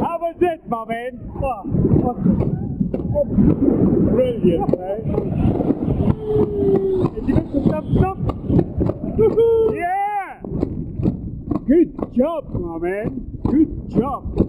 How was it, my man? Oh, Brilliant, right? Did you get some thumbs up? yeah! Good job, my man. Good job.